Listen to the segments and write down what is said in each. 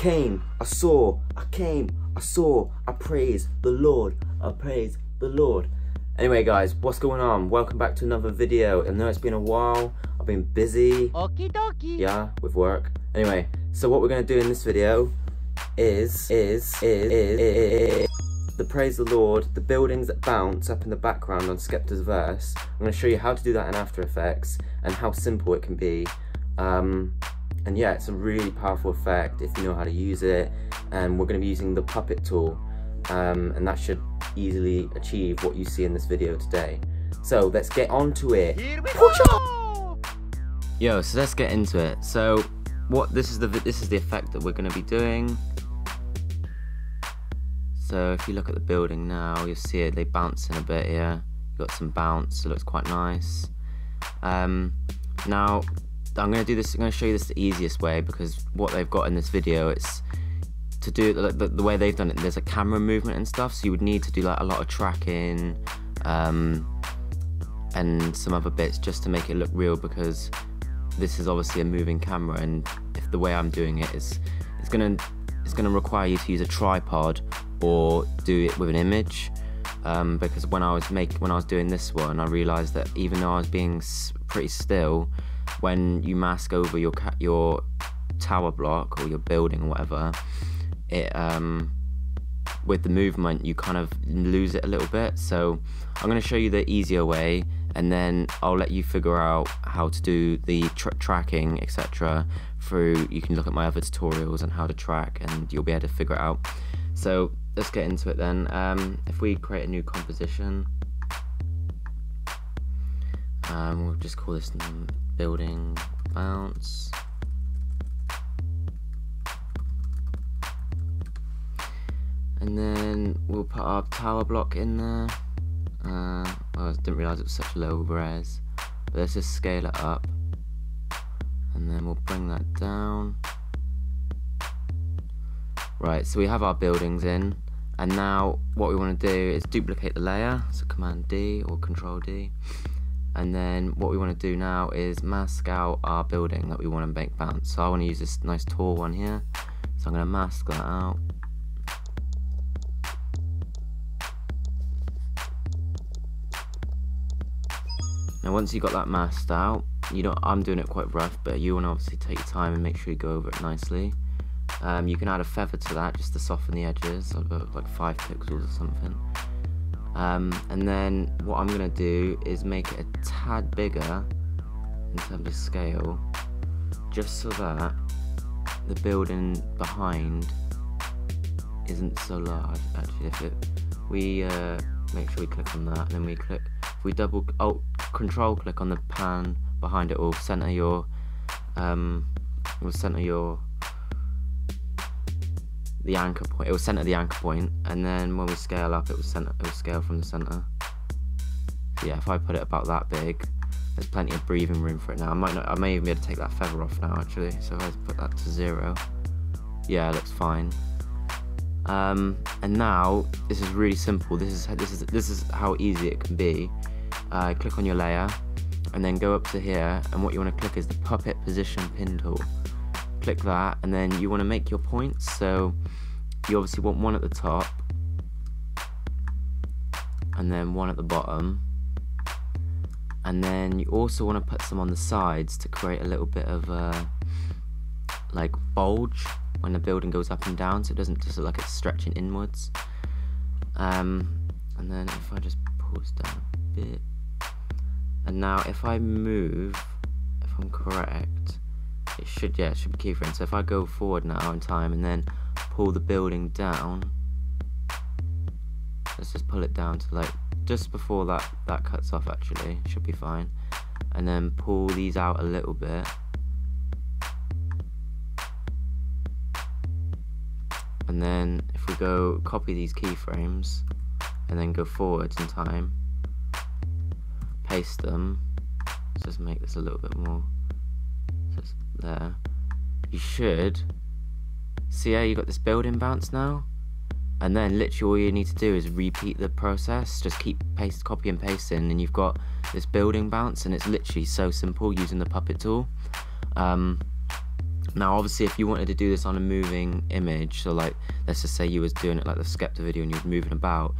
came, I saw, I came, I saw, I praise the Lord, I praise the Lord. Anyway guys, what's going on? Welcome back to another video. I know it's been a while, I've been busy. Okie dokie. Yeah, with work. Anyway, so what we're gonna do in this video is, is, is, is, is the praise the Lord, the buildings that bounce up in the background on Skepta's verse. I'm gonna show you how to do that in After Effects and how simple it can be. Um, and yeah it's a really powerful effect if you know how to use it. And we're going to be using the puppet tool um, and that should easily achieve what you see in this video today. So let's get on to it. Here we go. yo so let's get into it. So what this is the this is the effect that we're going to be doing. So if you look at the building now you'll see it they bounce in a bit here you got some bounce it looks quite nice. Um, now I'm going to do this, I'm going to show you this the easiest way because what they've got in this video, it's to do the, the, the way they've done it, there's a camera movement and stuff, so you would need to do like a lot of tracking um, and some other bits just to make it look real because this is obviously a moving camera and if the way I'm doing it is, it's going to it's going to require you to use a tripod or do it with an image um, because when I was make when I was doing this one I realized that even though I was being pretty still when you mask over your your tower block or your building or whatever, it um, with the movement you kind of lose it a little bit. So I'm going to show you the easier way, and then I'll let you figure out how to do the tra tracking, etc. Through you can look at my other tutorials on how to track, and you'll be able to figure it out. So let's get into it then. Um, if we create a new composition. Um, we'll just call this building bounce. And then we'll put our tower block in there. Uh, I didn't realise it was such low res. But let's just scale it up. And then we'll bring that down. Right, so we have our buildings in. And now what we want to do is duplicate the layer. So Command D or Control D and then what we want to do now is mask out our building that we want to make bounce so I want to use this nice tall one here. So I'm going to mask that out. Now once you've got that masked out you know I'm doing it quite rough but you want to obviously take your time and make sure you go over it nicely. Um, you can add a feather to that just to soften the edges like 5 pixels or something um, and then what I'm going to do is make it a tad bigger in terms of scale, just so that the building behind isn't so large. Actually, if it, we uh, make sure we click on that, and then we click, if we double, oh, control click on the pan behind it, will center your, um, will center your the anchor point. It will center the anchor point, and then when we scale up, it will center. It will scale from the center. So yeah, if I put it about that big, there's plenty of breathing room for it now. I might not. I may even be able to take that feather off now, actually. So if I put that to zero, yeah, it looks fine. Um, and now this is really simple. This is this is this is how easy it can be. Uh, click on your layer, and then go up to here, and what you want to click is the puppet position pin tool click that and then you want to make your points. So you obviously want one at the top and then one at the bottom. And then you also want to put some on the sides to create a little bit of a like bulge when the building goes up and down so it doesn't just look like it's stretching inwards. Um, and then if I just pause down a bit. And now if I move if I'm correct it should yeah it should be keyframe so if I go forward now in time and then pull the building down let's just pull it down to like just before that that cuts off actually. Should be fine. And then pull these out a little bit. And then if we go copy these keyframes and then go forwards in time paste them let's just make this a little bit more there, you should see how you got this building bounce now? And then literally all you need to do is repeat the process, just keep paste, copy and pasting and you've got this building bounce and it's literally so simple using the puppet tool. Um, Now, obviously, if you wanted to do this on a moving image, so like let's just say you was doing it like the Skepta video and you was moving about,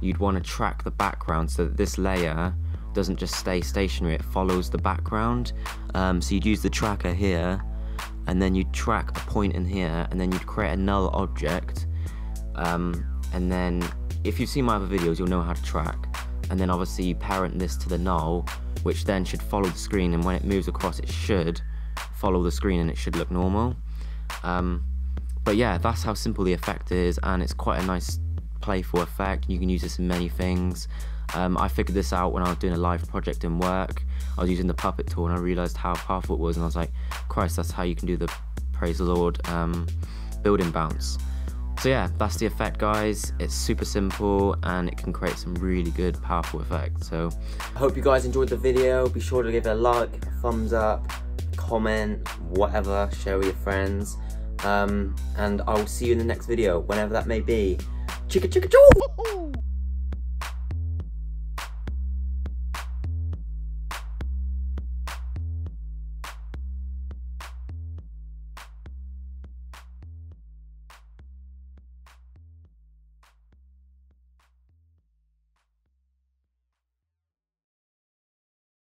you'd want to track the background so that this layer doesn't just stay stationary; it follows the background. Um, so you'd use the tracker here, and then you'd track a point in here, and then you'd create a null object, um, and then if you've seen my other videos, you'll know how to track. And then obviously you parent this to the null, which then should follow the screen, and when it moves across, it should follow the screen and it should look normal. Um, but yeah, that's how simple the effect is, and it's quite a nice playful effect. You can use this in many things. Um, I figured this out when I was doing a live project in work. I was using the puppet tool and I realized how powerful it was, and I was like, Christ, that's how you can do the praise the Lord um, building bounce. So yeah, that's the effect guys. It's super simple and it can create some really good powerful effects. So I hope you guys enjoyed the video. Be sure to give it a like, a thumbs up, comment, whatever, share with your friends. Um, and I will see you in the next video, whenever that may be. Chicka chicka choo!